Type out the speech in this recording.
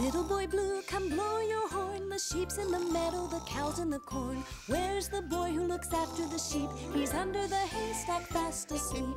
Little boy blue, come blow your horn. The sheep's in the meadow, the cow's in the corn. Where's the boy who looks after the sheep? He's under the haystack fast asleep.